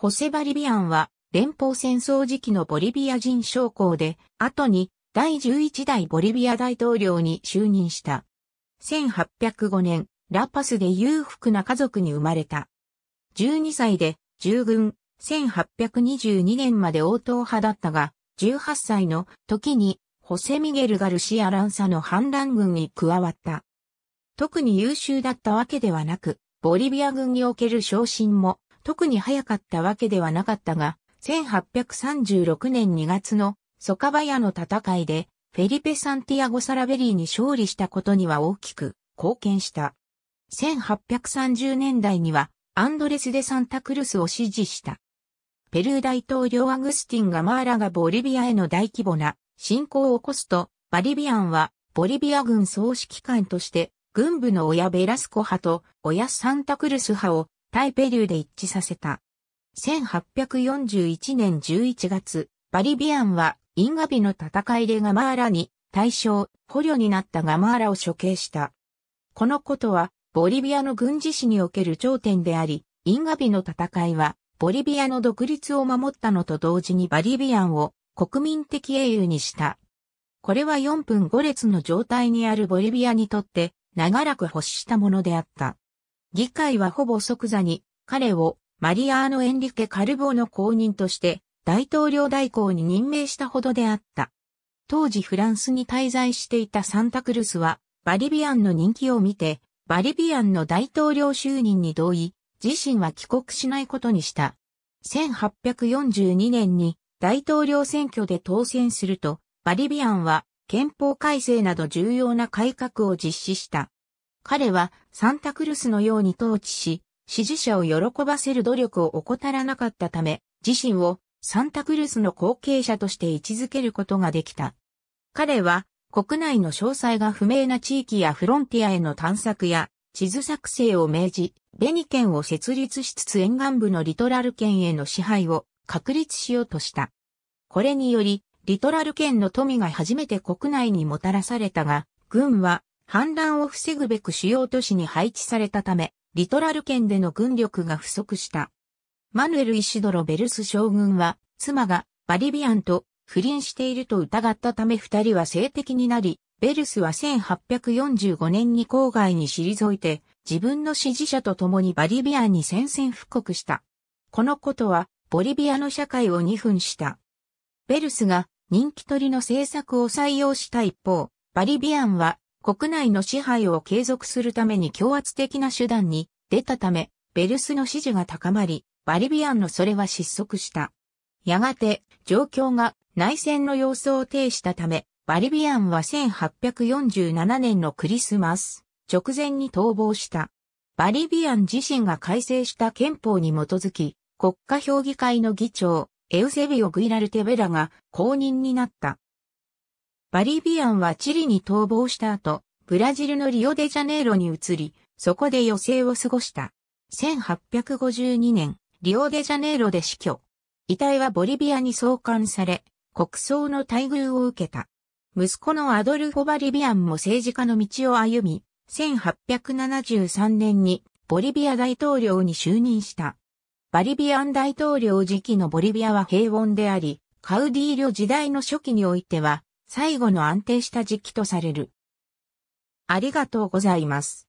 ホセ・バリビアンは連邦戦争時期のボリビア人将校で、後に第11代ボリビア大統領に就任した。1805年、ラパスで裕福な家族に生まれた。12歳で従軍、1822年まで応答派だったが、18歳の時にホセ・ミゲル・ガルシア・ランサの反乱軍に加わった。特に優秀だったわけではなく、ボリビア軍における昇進も特に早かったわけではなかったが、1836年2月のソカバヤの戦いでフェリペ・サンティアゴ・サラベリーに勝利したことには大きく貢献した。1830年代にはアンドレス・デ・サンタクルスを支持した。ペルー大統領アグスティン・ガマーラがボリビアへの大規模な侵攻を起こすと、バリビアンはボリビア軍総指揮官として軍部の親ベラスコ派と親サンタクルス派を対ペルーで一致させた。1841年11月、バリビアンはインガビの戦いでガマーラに対象、捕虜になったガマーラを処刑した。このことはボリビアの軍事史における頂点であり、インガビの戦いはボリビアの独立を守ったのと同時にバリビアンを国民的英雄にした。これは4分5列の状態にあるボリビアにとって長らく欲したものであった。議会はほぼ即座に彼をマリアーノ・エンリケ・カルボーの公認として大統領代行に任命したほどであった。当時フランスに滞在していたサンタクルスはバリビアンの人気を見てバリビアンの大統領就任に同意、自身は帰国しないことにした。1842年に大統領選挙で当選すると、バリビアンは憲法改正など重要な改革を実施した。彼はサンタクルスのように統治し、支持者を喜ばせる努力を怠らなかったため、自身をサンタクルスの後継者として位置づけることができた。彼は国内の詳細が不明な地域やフロンティアへの探索や地図作成を命じ、ベニ県を設立しつつ沿岸部のリトラル県への支配を確立しようとした。これにより、リトラル県の富が初めて国内にもたらされたが、軍は反乱を防ぐべく主要都市に配置されたため、リトラル県での軍力が不足した。マヌエル・イシドロ・ベルス将軍は、妻がバリビアンと不倫していると疑ったため二人は性的になり、ベルスは1845年に郊外に退いて、自分の支持者と共にバリビアンに宣戦布告した。このことは、ボリビアの社会を二分した。ベルスが人気取りの政策を採用した一方、バリビアンは国内の支配を継続するために強圧的な手段に出たため、ベルスの支持が高まり、バリビアンのそれは失速した。やがて、状況が内戦の様相を呈したため、バリビアンは1847年のクリスマス直前に逃亡した。バリビアン自身が改正した憲法に基づき、国家評議会の議長、エウセビオ・グイラルテベラが公認になった。バリビアンはチリに逃亡した後、ブラジルのリオデジャネイロに移り、そこで余生を過ごした。1852年、リオデジャネイロで死去。遺体はボリビアに送還され、国葬の待遇を受けた。息子のアドルフォ・バリビアンも政治家の道を歩み、1873年にボリビア大統領に就任した。バリビアン大統領時期のボリビアは平穏であり、カウディーリョ時代の初期においては、最後の安定した時期とされる。ありがとうございます。